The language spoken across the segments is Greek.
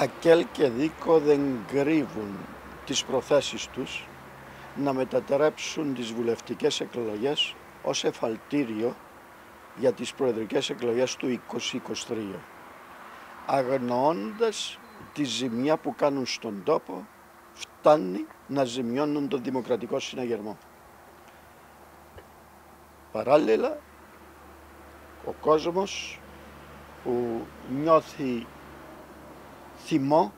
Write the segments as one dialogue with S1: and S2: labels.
S1: Ακέλ και Δίκο δεν κρύβουν τις προθέσεις τους να μετατρέψουν τις βουλευτικές εκλογές ως εφαλτήριο για τις προεδρικές εκλογές του 2023 αγνοώντας τη ζημιά που κάνουν στον τόπο φτάνει να ζημιώνουν τον δημοκρατικό συναγερμό. Παράλληλα, ο κόσμος που νιώθει θυμό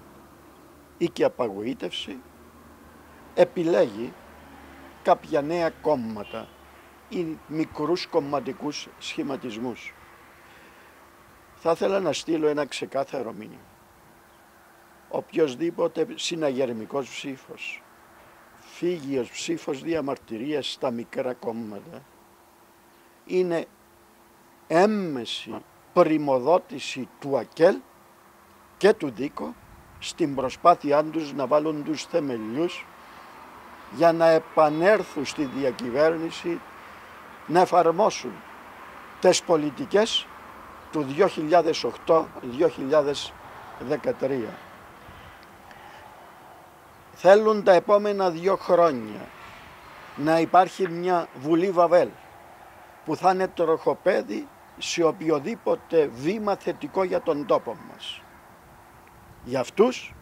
S1: ή και απαγοήτευση επιλέγει κάποια νέα κόμματα ή μικρούς κομματικούς σχηματισμούς. Θα ήθελα να στείλω ένα ξεκάθαρο μήνυμα. Οποιοςδήποτε συναγερμικός ψήφος, φύγιος ψήφος διαμαρτυρίας στα μικρά κόμματα, είναι έμμεση πρημοδότηση του ΑΚΕΛ και του ΔΙΚΟ στην προσπάθειά τους να βάλουν τους θεμελιούς για να επανέλθουν στη διακυβέρνηση να εφαρμόσουν τις πολιτικές του 2008-2013. Θέλουν τα επόμενα δύο χρόνια να υπάρχει μια Βουλή Βαβέλ που θα είναι τροχοπέδι σε οποιοδήποτε βήμα θετικό για τον τόπο μας. Για αυτούς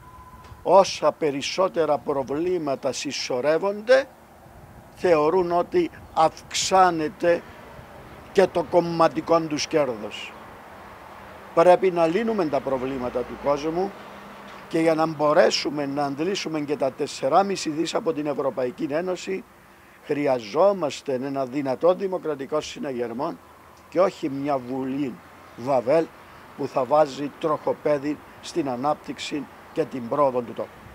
S1: όσα περισσότερα προβλήματα συσσωρεύονται θεωρούν ότι αυξάνεται και το κομματικό τους κέρδος. Πρέπει να λύνουμε τα προβλήματα του κόσμου και για να μπορέσουμε να αντλήσουμε και τα 4,5 δις από την Ευρωπαϊκή Ένωση χρειαζόμαστε ένα δυνατό δημοκρατικό συναγερμό και όχι μια βουλή Βαβέλ που θα βάζει τροχοπέδι στην ανάπτυξη και την πρόοδο του τόπου.